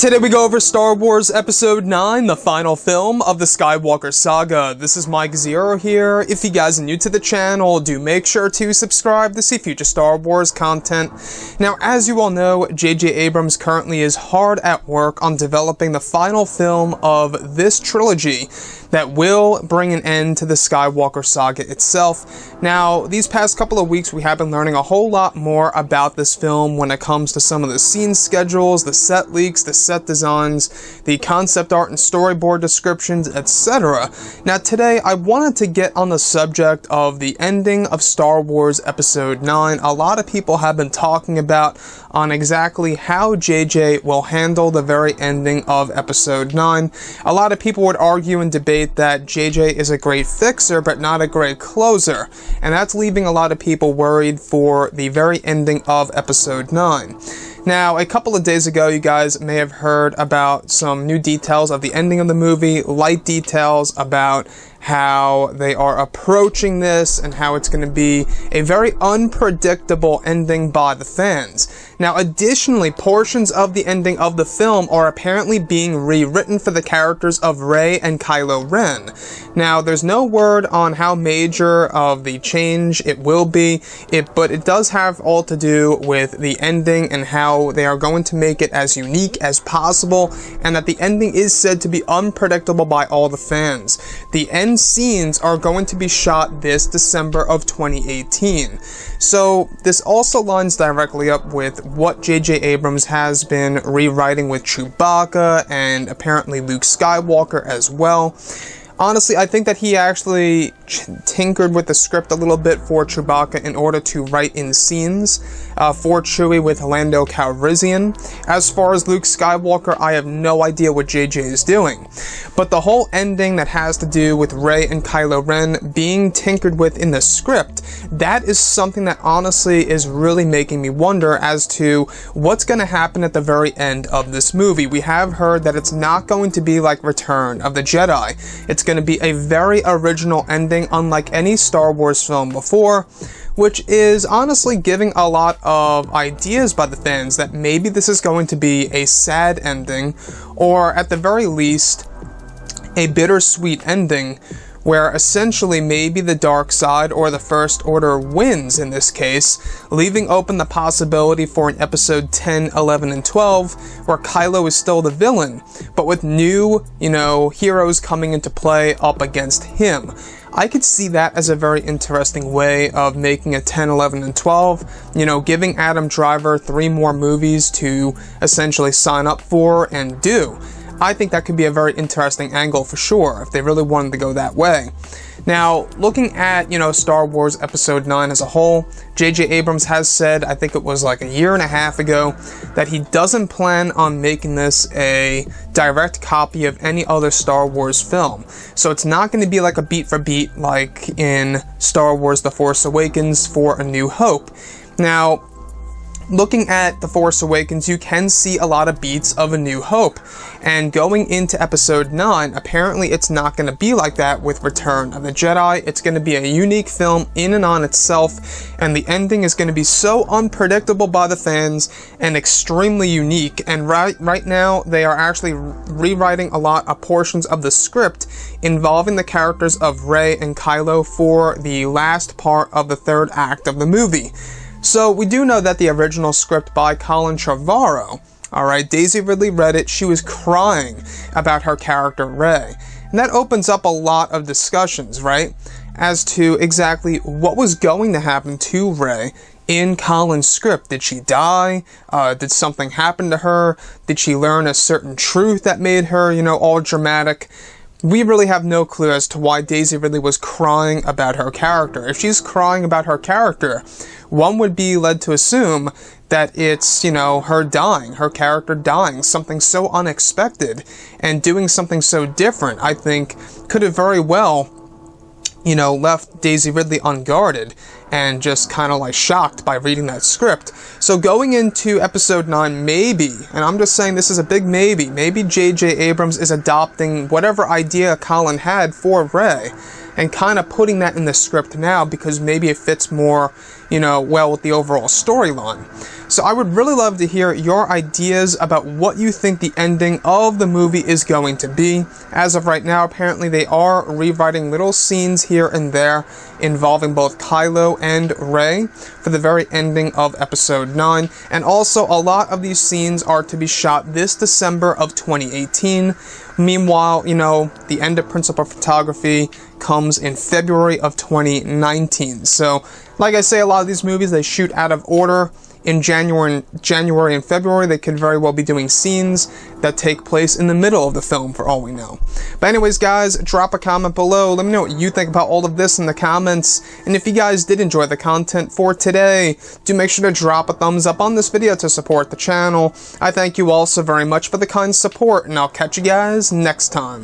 Today we go over Star Wars Episode 9, the final film of the Skywalker Saga. This is Mike Zeroh here. If you guys are new to the channel, do make sure to subscribe to see future Star Wars content. Now, as you all know, J.J. Abrams currently is hard at work on developing the final film of this trilogy that will bring an end to the Skywalker saga itself. Now, these past couple of weeks, we have been learning a whole lot more about this film when it comes to some of the scene schedules, the set leaks, the set designs, the concept art and storyboard descriptions, etc. Now, today, I wanted to get on the subject of the ending of Star Wars Episode 9. A lot of people have been talking about on exactly how JJ will handle the very ending of Episode 9. A lot of people would argue and debate that JJ is a great fixer but not a great closer, and that's leaving a lot of people worried for the very ending of episode 9. Now, a couple of days ago, you guys may have heard about some new details of the ending of the movie, light details about how they are approaching this and how it's going to be a very unpredictable ending by the fans. Now, additionally, portions of the ending of the film are apparently being rewritten for the characters of Rey and Kylo Ren. Now, there's no word on how major of the change it will be, it, but it does have all to do with the ending and how they are going to make it as unique as possible, and that the ending is said to be unpredictable by all the fans. The end scenes are going to be shot this December of 2018. So this also lines directly up with what J.J. Abrams has been rewriting with Chewbacca and apparently Luke Skywalker as well honestly, I think that he actually tinkered with the script a little bit for Chewbacca in order to write in scenes uh, for Chewie with Lando Calrissian. As far as Luke Skywalker, I have no idea what JJ is doing. But the whole ending that has to do with Rey and Kylo Ren being tinkered with in the script, that is something that honestly is really making me wonder as to what's going to happen at the very end of this movie. We have heard that it's not going to be like Return of the Jedi. It's going to be a very original ending unlike any Star Wars film before, which is honestly giving a lot of ideas by the fans that maybe this is going to be a sad ending, or at the very least, a bittersweet ending where essentially maybe the dark side or the First Order wins in this case, leaving open the possibility for an episode 10, 11, and 12 where Kylo is still the villain, but with new, you know, heroes coming into play up against him. I could see that as a very interesting way of making a 10, 11, and 12. You know, giving Adam Driver three more movies to essentially sign up for and do. I think that could be a very interesting angle for sure, if they really wanted to go that way. Now, looking at, you know, Star Wars Episode 9 as a whole, J.J. Abrams has said, I think it was like a year and a half ago, that he doesn't plan on making this a direct copy of any other Star Wars film. So it's not going to be like a beat for beat like in Star Wars The Force Awakens for A New Hope. Now, looking at The Force Awakens, you can see a lot of beats of A New Hope. And going into Episode 9, apparently it's not going to be like that with Return of the Jedi. It's going to be a unique film in and on itself, and the ending is going to be so unpredictable by the fans and extremely unique. And right, right now, they are actually rewriting a lot of portions of the script involving the characters of Rey and Kylo for the last part of the third act of the movie. So we do know that the original script by Colin Trevorrow, alright, Daisy Ridley read it, she was crying about her character Rey. And that opens up a lot of discussions, right? As to exactly what was going to happen to Rey in Colin's script. Did she die? Uh, did something happen to her? Did she learn a certain truth that made her, you know, all dramatic? We really have no clue as to why Daisy Ridley was crying about her character. If she's crying about her character, one would be led to assume that it's, you know, her dying, her character dying, something so unexpected, and doing something so different, I think, could have very well you know, left Daisy Ridley unguarded and just kind of like shocked by reading that script. So going into episode 9, maybe, and I'm just saying this is a big maybe, maybe J.J. Abrams is adopting whatever idea Colin had for Rey and kind of putting that in the script now because maybe it fits more, you know, well with the overall storyline. So I would really love to hear your ideas about what you think the ending of the movie is going to be. As of right now, apparently they are rewriting little scenes here and there involving both Kylo and Rey for the very ending of episode 9. And also, a lot of these scenes are to be shot this December of 2018. Meanwhile, you know, the end of principal photography comes in February of 2019. So, like I say, a lot of these movies they shoot out of order in January, January and February, they could very well be doing scenes that take place in the middle of the film, for all we know. But anyways, guys, drop a comment below. Let me know what you think about all of this in the comments. And if you guys did enjoy the content for today, do make sure to drop a thumbs up on this video to support the channel. I thank you all so very much for the kind support, and I'll catch you guys next time.